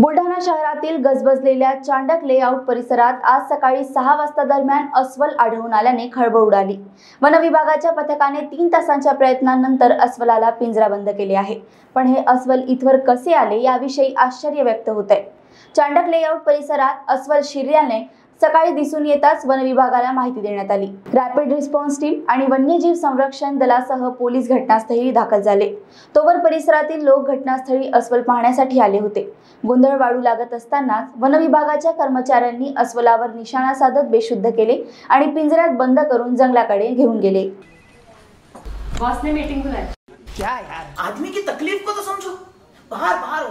बुलढाणा शहरातील गजबजलेल्या चांडक लेआउट परिसरात आज सकाळी सहा वाजता दरम्यान अस्वल आढळून आल्याने खळबळ उडाली. वन विभागाच्या पथकाने तीन तासांच्या प्रयत्नानंतर अस्वलाला पिंजराबंद केले आहे. पण हे अस्वल इथवर कसे आले याविषयी आश्चर्य व्यक्त होत आहे चांडक लेआउट परिसरात अस्वल शिरल्याने सकाळी दिसून येताच वन विभागाला माहिती देण्यात आली. रॅपिड रिस्पॉन्स टीम आणि वन्यजीव संरक्षण दलासह पोलीस घटनास्थळी दाखल झाले. तोवर परिसरातील लोक घटनास्थळी अस्वल पाहण्यासाठी आले होते. गोंधळ वाढू लागत असतानाच वन विभागाच्या कर्मचाऱ्यांनी अस्वलावर निशाणा साधत बेशुद्ध केले आणि पिंजऱ्यात बंद करून जंगलाकडे घेऊन गेले. बॉस ने मीटिंग बुलाई क्या यार? आदमी की तकलीफ को तो समझो। बाहर बाहर